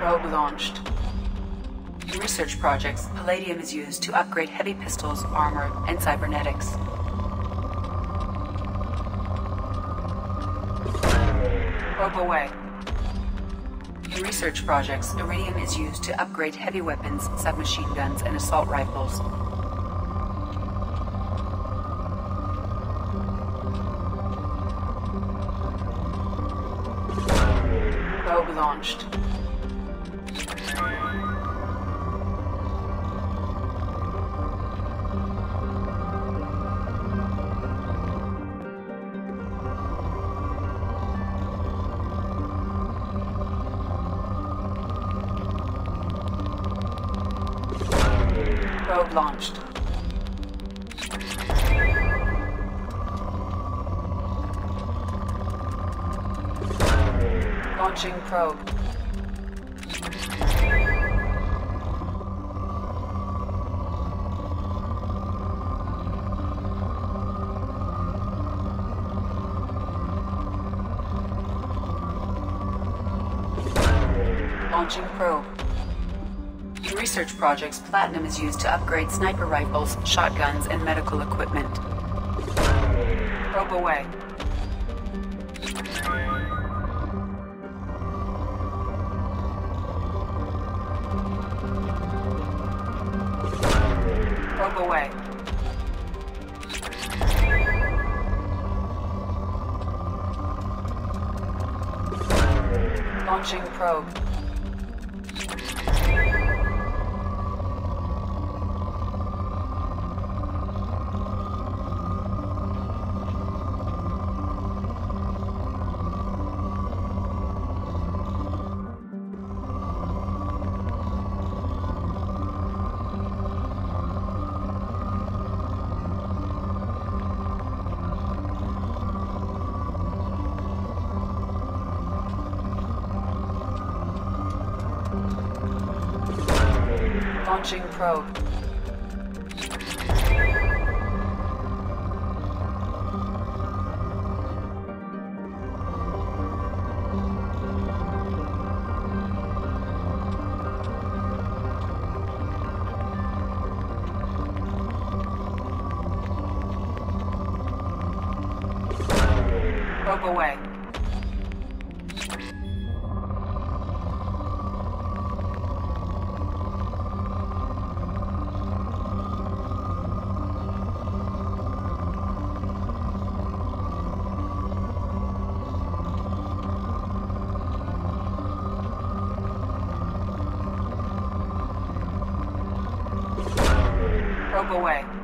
Probe launched. In research projects, palladium is used to upgrade heavy pistols, armor, and cybernetics. Probe away. In research projects, iridium is used to upgrade heavy weapons, submachine guns, and assault rifles. Probe launched. Probe launched. Launching probe. Launching probe. In research projects, platinum is used to upgrade sniper rifles, shotguns, and medical equipment. Probe away. Probe away. Launching probe. Launching probe. Probe away. Probe away.